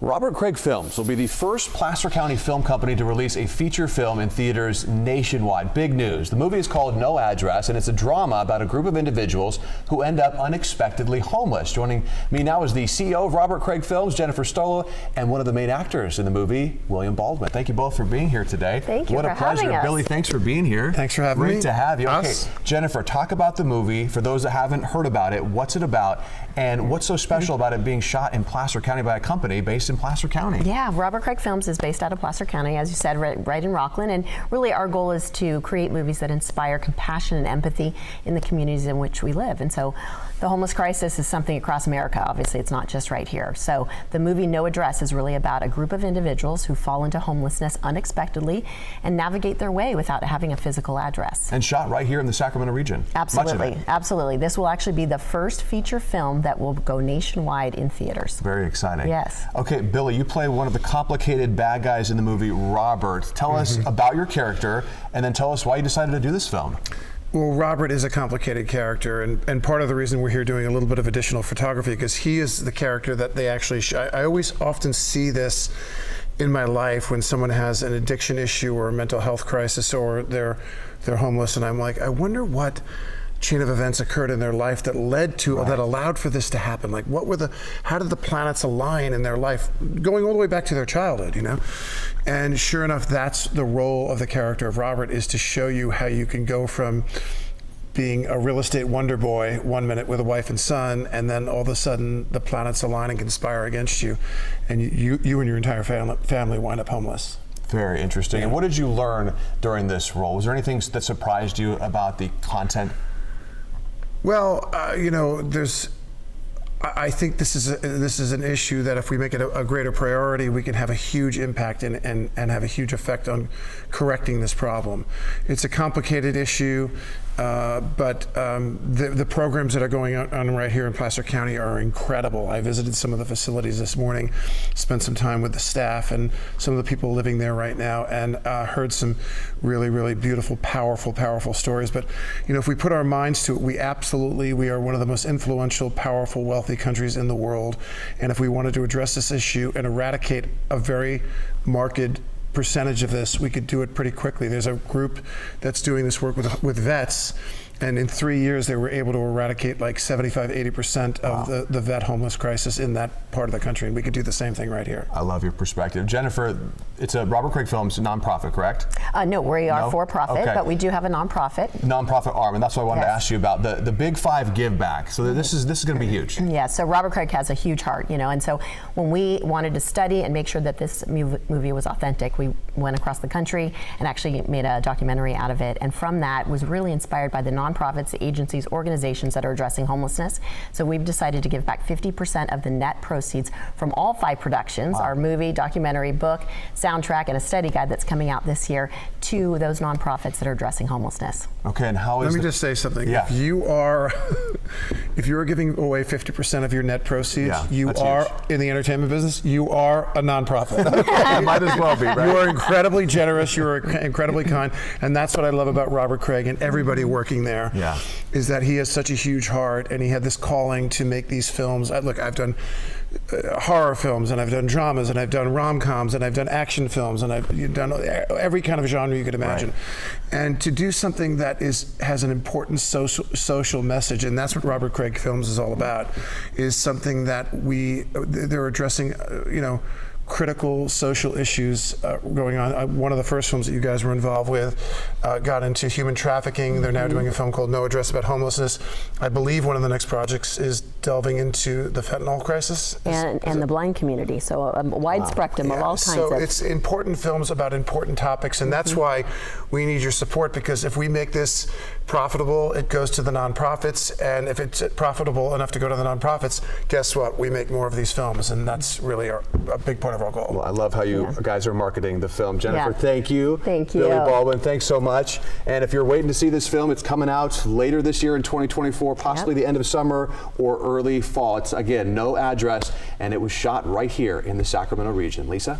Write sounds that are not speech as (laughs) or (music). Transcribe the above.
Robert Craig Films will be the first Placer County film company to release a feature film in theaters nationwide. Big news. The movie is called No Address, and it's a drama about a group of individuals who end up unexpectedly homeless. Joining me now is the CEO of Robert Craig Films, Jennifer Stolla, and one of the main actors in the movie, William Baldwin. Thank you both for being here today. Thank you What for a pleasure. having us. Billy, thanks for being here. Thanks for having Great me. Great to have you. Okay, Jennifer, talk about the movie for those that haven't heard about it. What's it about, and what's so special about it being shot in Placer County by a company based in Placer County? Yeah, Robert Craig Films is based out of Placer County, as you said, right, right in Rocklin. And really, our goal is to create movies that inspire compassion and empathy in the communities in which we live. And so, the homeless crisis is something across America. Obviously, it's not just right here. So, the movie No Address is really about a group of individuals who fall into homelessness unexpectedly and navigate their way without having a physical address. And shot right here in the Sacramento region. Absolutely, absolutely. This will actually be the first feature film that will go nationwide in theaters. Very exciting. Yes. Okay, Billy, you play one of the complicated bad guys in the movie, Robert. Tell us mm-hmm. about your character, and then tell us why you decided to do this film. Well, Robert is a complicated character, and, and part of the reason we're here doing a little bit of additional photography because he is the character that they actually. Sh- I, I always often see this in my life when someone has an addiction issue or a mental health crisis or they're they're homeless, and I'm like, I wonder what chain of events occurred in their life that led to that allowed for this to happen like what were the how did the planets align in their life going all the way back to their childhood you know and sure enough that's the role of the character of robert is to show you how you can go from being a real estate wonder boy one minute with a wife and son, and then all of a sudden the planets align and conspire against you, and you, you and your entire family, family wind up homeless. Very interesting. And what did you learn during this role? Was there anything that surprised you about the content? Well, uh, you know, there's. I think this is a, this is an issue that if we make it a, a greater priority, we can have a huge impact and, and, and have a huge effect on correcting this problem. It's a complicated issue, uh, but um, the, the programs that are going on, right here in Placer County are incredible. I visited some of the facilities this morning, spent some time with the staff and some of the people living there right now, and uh, heard some really, really beautiful, powerful, powerful stories. But you know, if we put our minds to it, we absolutely we are one of the most influential, powerful, wealthy countries in the world, and if we wanted to address this issue and eradicate a very marked percentage of this, we could do it pretty quickly. There's a group that's doing this work with, with vets, and in three years they were able to eradicate like 75, 80% of the, the vet homeless crisis in that part of the country, and we could do the same thing right here. I love your perspective. Jennifer, it's a Robert Craig Films nonprofit, correct? Uh, no, we are No? for profit, Okay. but we do have a nonprofit. Nonprofit arm, and that's what I wanted to ask you about the, the Big Five Give Back. So this is this is going to be huge. Yeah, so Robert Craig has a huge heart, you know, and so when we wanted to study and make sure that this movie was authentic, we went across the country and actually made a documentary out of it. And from that was really inspired by the nonprofits, agencies, organizations that are addressing homelessness. So we've decided to give back 50% of the net proceeds from all five productions, our movie, documentary, book, soundtrack, and a study guide that's coming out this year to those nonprofits that are addressing homelessness. Okay, and how is Let me the- just say something. Yeah. If you are, (laughs) if you are giving away 50% of your net proceeds, Yeah, you are huge. in the entertainment business. You are a nonprofit. (laughs) (laughs) It might as well be, right? You are incredibly generous. You are incredibly kind, and that's what I love about Robert Craig and everybody working there. Yeah. is that he has such a huge heart, and he had this calling to make these films. I, look, I've done uh, horror films, and I've done dramas, and I've done rom coms, and I've done action films, and I've done every kind of genre you could imagine. And to do something that is has an important social social message, and that's what Robert Craig Films is all about, is something that we they're addressing, uh, you know critical social issues uh, going on. Uh, one of the first films that you guys were involved with uh, got into human trafficking. They're now doing a film called No Address About Homelessness. I believe one of the next projects is delving into the fentanyl crisis. Is- And, and the blind community, so a wide spectrum of all kinds so of. Mm-hmm. it's important films about important topics, and that's why we need your support. Because if we make this profitable, it goes to the nonprofits, and if it's profitable enough to go to the nonprofits, guess what? We make more of these films, and that's really our, a big part of our goal. Well, I love how you Yeah. guys are marketing the film. Jennifer, Yeah. thank you. Thank you. Billy. Baldwin, thanks so much. And if you're waiting to see this film, it's coming out later this year in 2024, possibly the end of summer or early fall. It's, again, no address, and it was shot right here in the Sacramento region. Lisa?